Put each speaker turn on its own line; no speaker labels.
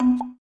you